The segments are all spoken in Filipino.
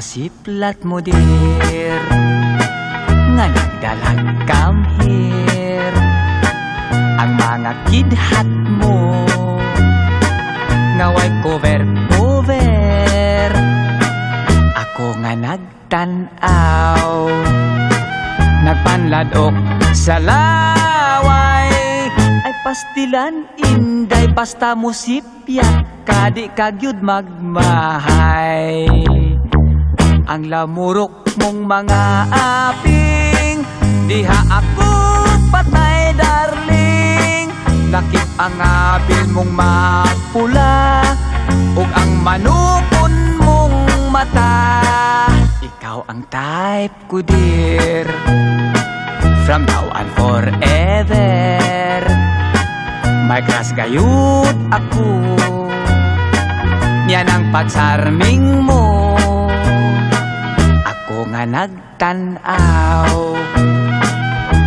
pasiplat mo dir Nga nagdalag come here. Ang mga kidhat mo. Nga way cover cover. Ako nga nagtanaw. Nagpanladok sa laway Ay pastilan inday basta mo sipya. Kadi kagyud magmahay Ang lamurok mong mga aping. Diha ako patay darling. Lakip ang abil mong mapula Ug ang manupon mong mata. Ikaw ang type ko dear. From now on forever. May crush gayud ako. Yan ang pagsarming mo nga nagtanaw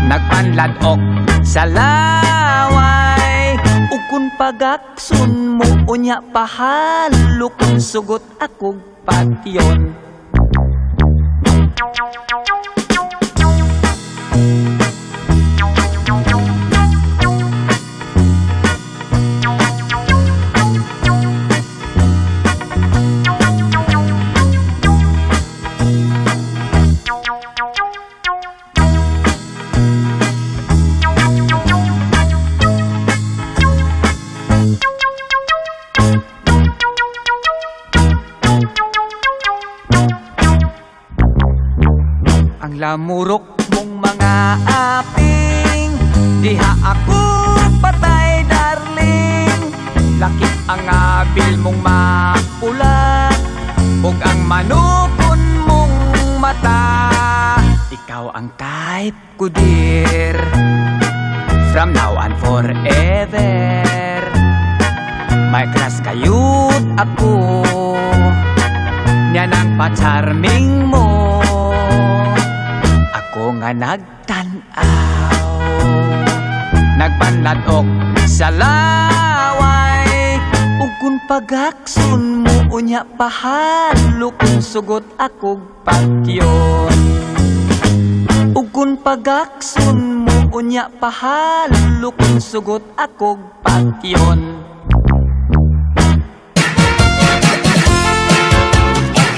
Nagpanladok sa laway. Ukon pagaksun mo Unya pahalo Kung sugot akog patyon lamurok mong mga aping. Diha ako patay darling. Lakip ang abil mong mapula Ug ang manukon mong mata. Ikaw ang type ko dear. From now on forever. May crush kayud ako. Yan ang pa-charming mo Ako nga nagtanaw. Nagpanladok sa laway Ug kung pagaksun mo Unya pahalo Kung sugot akog patyon Ug kung pagaksun mo Unya pahalo Kung sugot akog patyon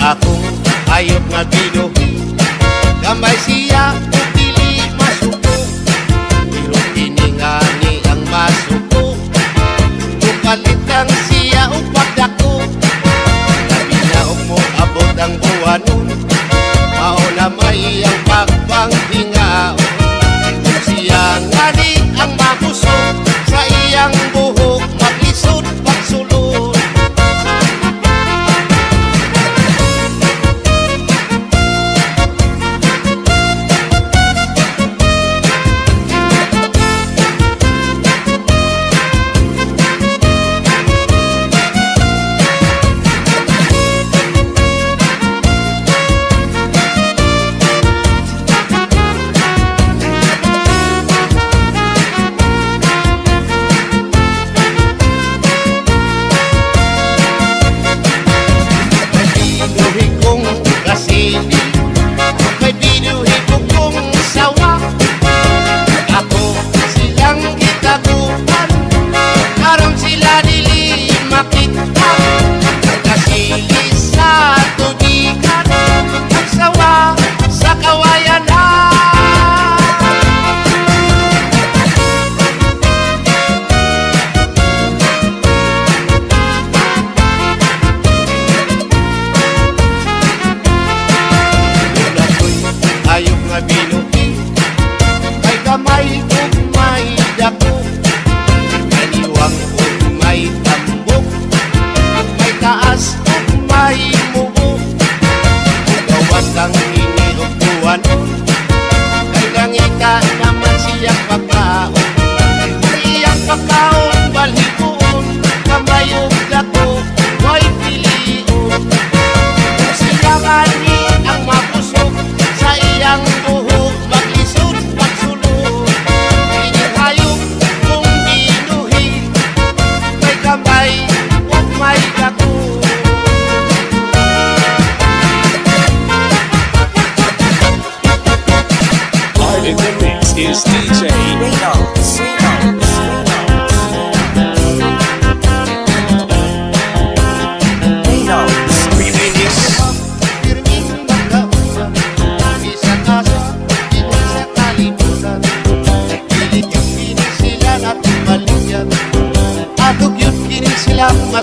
akong ayot nga bino Gamay siya kung dili masuko. Pero tiningani ang masuko. Tukalit lang siya upag dako Labi na mo abot ang buwanon. Mao na may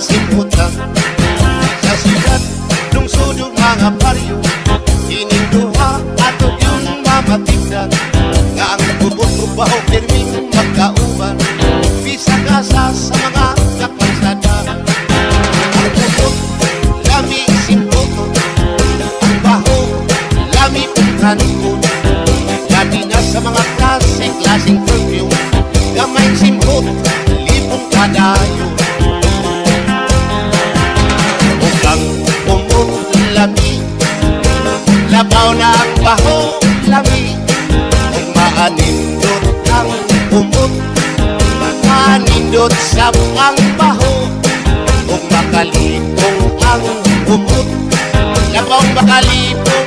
se encontrar. Maanindot sa ang baho. Kung makalipong ang umot Labaw makalipong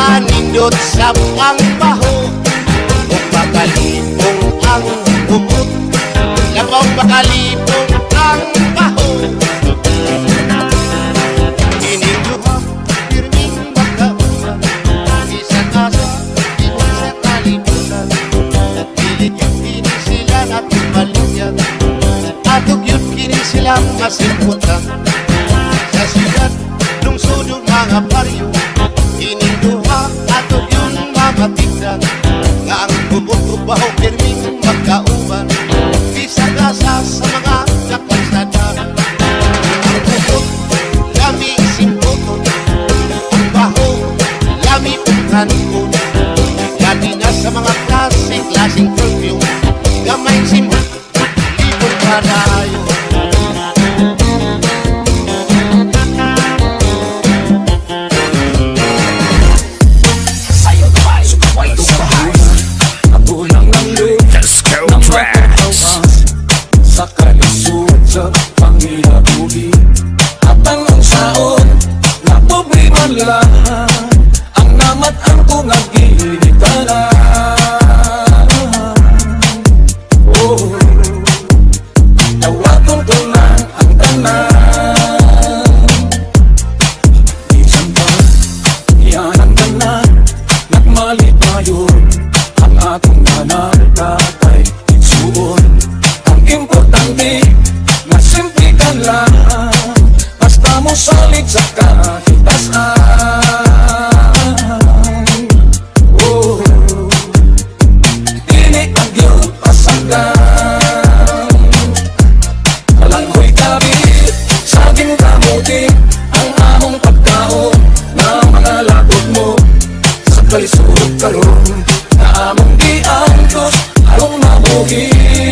panindot sa pangpaho O pakalipong ang hubot Labaw pakalipong ang paho Iniluha, pirming makauna Isa kasa, isa sa kalimutan Pilit yung kini sila na tumaluyan Atog yun kini silang masimutan Sa sigat, lungsod yung mga baryo yun mamatigdan Nga ang mo salig sa kahitasan Oh, dili ang iyong pasagan. Malanghoy kabit, saging kamuti Ang among pagkaon na mga mo Sa kalisod karon na among giangkos Harong mabuhi